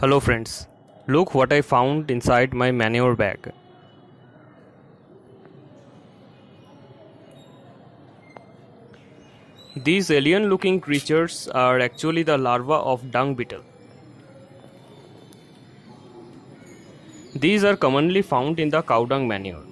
Hello friends, look what I found inside my manure bag. These alien looking creatures are actually the larvae of dung beetle. These are commonly found in the cow dung manure.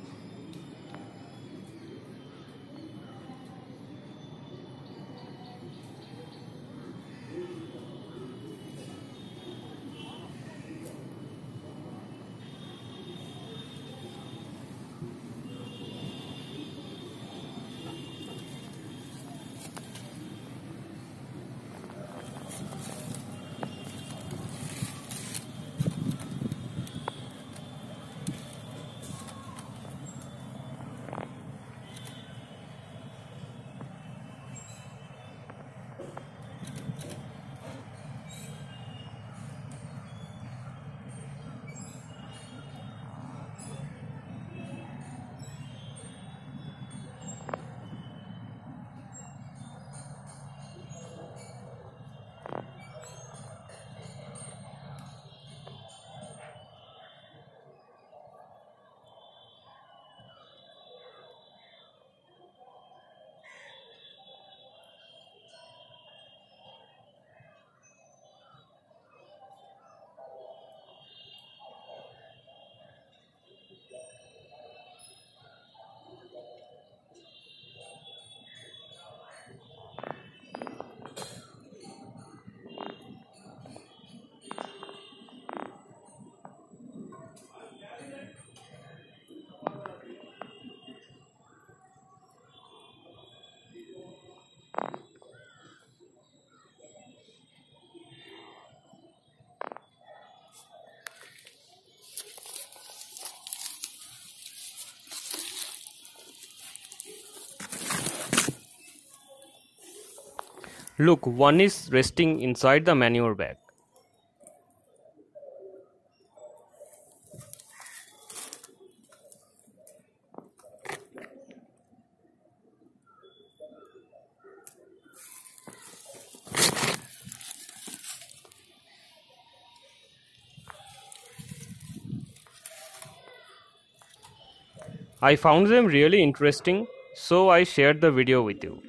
Look, one is resting inside the manure bag. I found them really interesting, so I shared the video with you.